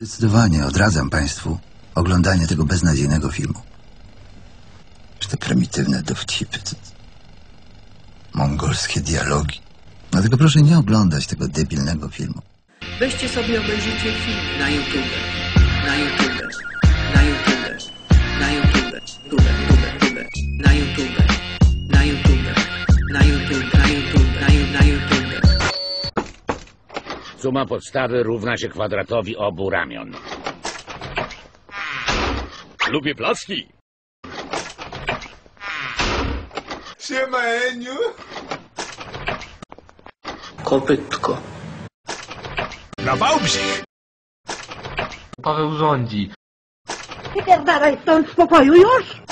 Zdecydowanie odradzam Państwu oglądanie tego beznadziejnego filmu. Czy te prymitywne dowcipy, mongolskie dialogi. Dlatego proszę nie oglądać tego debilnego filmu. Weźcie sobie obejrzyjcie film na YouTube. Na YouTube. Na YouTube. Na YouTube. Tube, tube, tube. Na YouTube. Suma podstawy równa się kwadratowi obu ramion. Lubię placki. Siema Eniu. Kopytko. Na Wałbrzych. Paweł rządzi. Wypierdalaj stąd w spokoju już!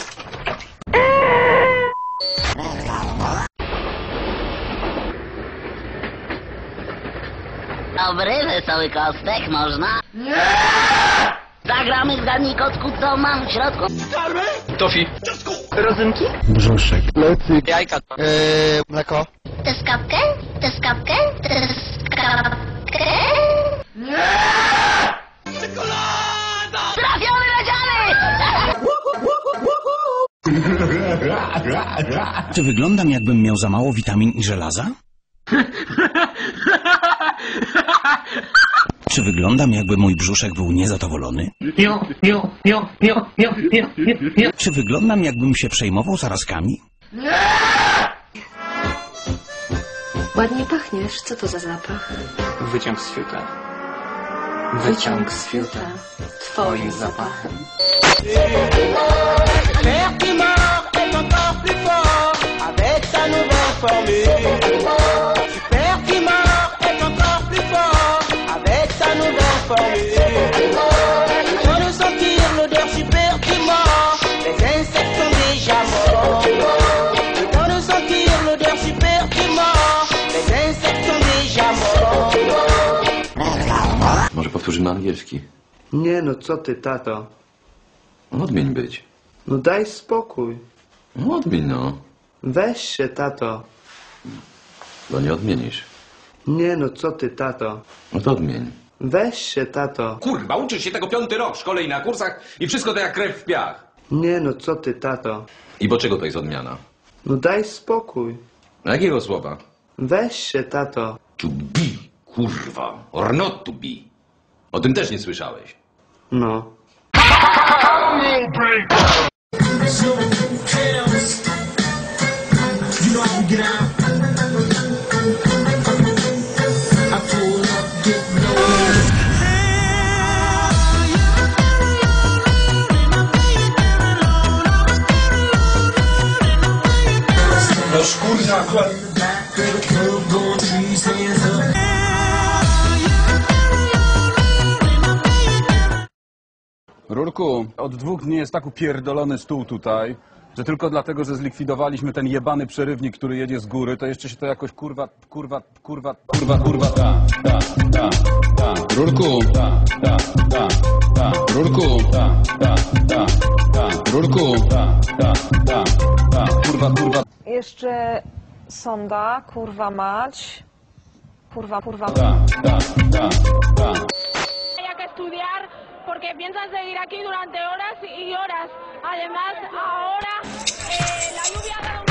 Dobry, wesoły kostek, można? Zagramy zgadnij kotku, co mam w środku? Tofi. Tę skapkę? Tę skapkę? Tę skapkę? Trafiony leciany! Czy wyglądam jakbym miał za mało witamin i żelaza? Czy wyglądam jakby mój brzuszek był niezadowolony? Czy wyglądam jakbym się przejmował zarazkami? Ładnie pachniesz. Co to za zapach? Wyciąg z fiuta. Wyciąg z fiuta. Twoim zapachem. Może powtórzymy angielski. Nie no, co ty, tato? Odmień być. No daj spokój. No odmień no. Weź się, tato. Bo nie odmienisz. Nie no, co ty, tato? No to odmień. Weź się, tato. Kurwa, uczysz się tego piąty rok w szkole i na kursach i wszystko to jak krew w piach. Nie no, co ty, tato? I bo czego to jest odmiana? No daj spokój. Na jakiego słowa? Weź się, tato. To be, kurwa. Or not to be. O tym też nie słyszałeś. No. No akurat... Rurku, od dwóch dni jest tak upierdolony stół tutaj, że tylko dlatego, że zlikwidowaliśmy ten jebany przerywnik, który jedzie z góry, to jeszcze się to jakoś kurwa, kurwa, kurwa, kurwa, kurwa, ta, ta, ta, ta. Rurku, ta, ta, ta, ta. Rurku, ta, ta, ta, ta. Rurku, ta, ta, ta, ta. Kurwa, kurwa, Jeszcze sonda, kurwa mać. Kurwa, kurwa. ta, ta, ta, ta. Hay que estudiar porque piensan seguir aquí durante horas y horas. Además, ahora eh, la lluvia ha dado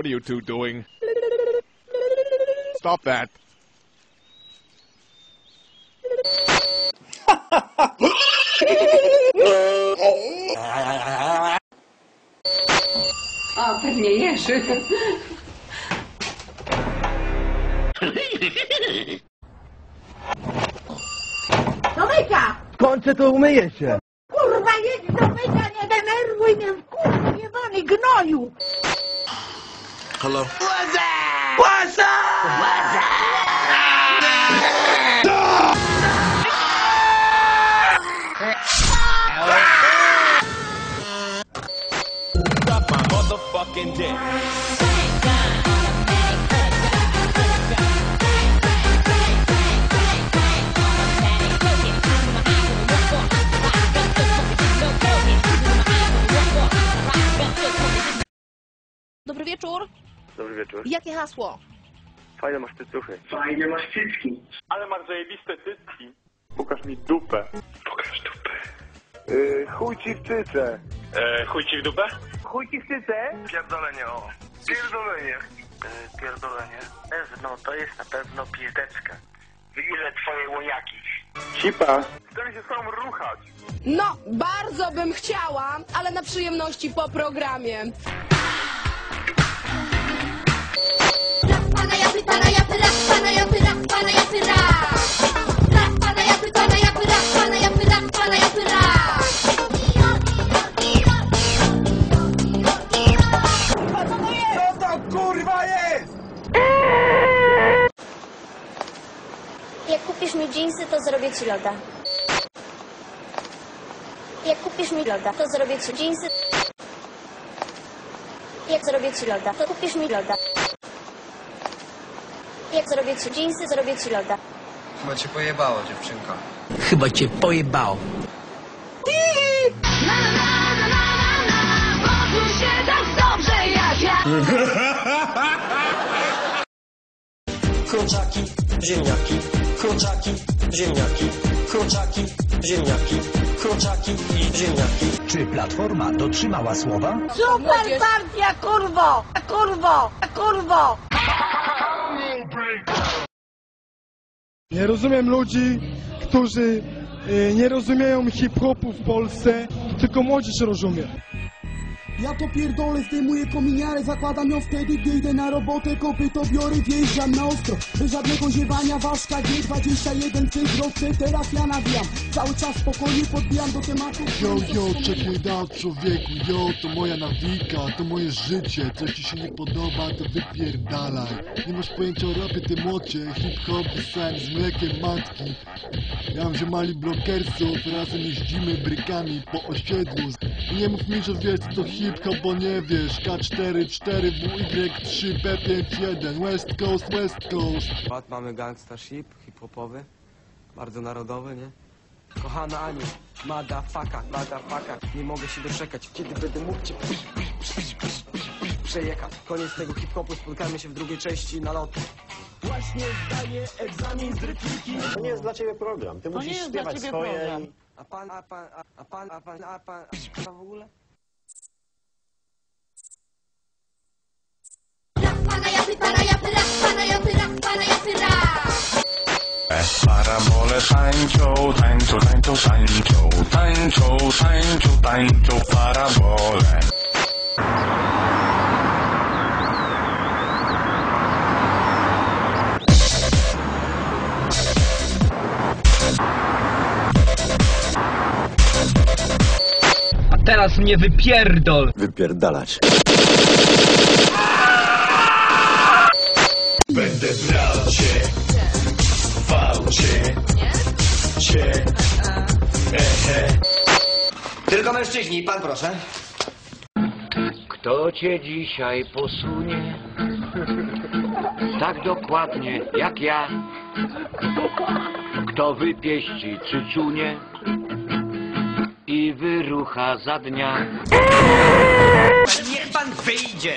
What are you two doing? Stop that. Ah, o, pewnie Jerzy. mycia! Kończę to umyję się. Kurwa, jedź do mycia, nie denerwuj mnie w kurwa jebany gnoju! Hello? What's up? What's up? What's up? Dobry wieczór. Jakie hasło? Fajne masz cycuchy. Fajnie masz cycki. Ale masz zajebiste cycki. Pokaż mi dupę. Pokaż dupę. Yy, chuj ci w cyce. E, chuj ci w dupę? Chuj ci w cyce? Pierdolenie, o. Pierdolenie. Yy, pierdolenie. Pewno, to jest na pewno pizdeczka. Ile twoje łojaki? Cipa. Chcę się z tobą ruchać. No, bardzo bym chciała, ale na przyjemności po programie. Jak kupisz mi dżinsy, to zrobię ci loda. Jak kupisz mi loda, to zrobię ci dżinsy. Jak zrobię ci loda, to kupisz mi loda. Jak zrobię ci dżinsy, zrobię ci loda. Chyba cię pojebało, dziewczynko. Chyba cię pojebało. się tak dobrze jak ja. Kurczaki, ziemniaki, kurczaki, ziemniaki, kurczaki, ziemniaki, kurczaki i ziemniaki. Czy Platforma dotrzymała słowa? Super partia, kurwo! Kurwo! Kurwo! Nie rozumiem ludzi, którzy y, nie rozumieją hip-hopu w Polsce, tylko młodzież rozumie. Ja to pierdolę, zdejmuję kominiarę, zakładam ją wtedy, gdy idę na robotę, kopyto biorę, wjeżdżam na ostro. Bez żadnego ziewania, ważka G21 w tej drodze, teraz ja nawijam. Cały czas spokojnie podbijam do tematu. Yo, yo, it out, człowieku, yo, to moja nawika, to moje życie, coś ci się nie podoba, to wypierdalaj. Nie masz pojęcia o rapie, ty młocie, hip-hop wysłałem z mlekiem matki. Ja mam ziomali blokersów, razem jeździmy brykami po osiedlu. Nie mów mi, że wiesz co to hip-hop, bo nie wiesz. K4, 4, WY3, B5, West Coast, West Coast. Pat mamy gangsta ship, hip-hopowy, bardzo narodowy, nie? Kochana Aniu, madafaka, madafaka, nie mogę się doczekać, kiedy będę mógł cię przejechać. Koniec tego hip-hopu, spotkamy się w drugiej części nalotu. Właśnie zdaję egzamin z rytmiki. To nie jest dla ciebie program. Ty To musisz nie jest dla śpiewać ciebie swoje program. A pan, a pan, a, a pan, a pan, a pan, a pan w ogóle? Parabole tańczą, tańczą, tańczą, tańczą, tańczą, tańczą, tańczą, parabole. Teraz mnie wypierdol! Wypierdalać. Będę brał cię, wał cię, cię, ehe. Tylko mężczyźni, pan proszę. Kto cię dzisiaj posunie? Tak dokładnie jak ja. Kto wypieści cycunie i wyrucha za dnia. Niech pan wyjdzie!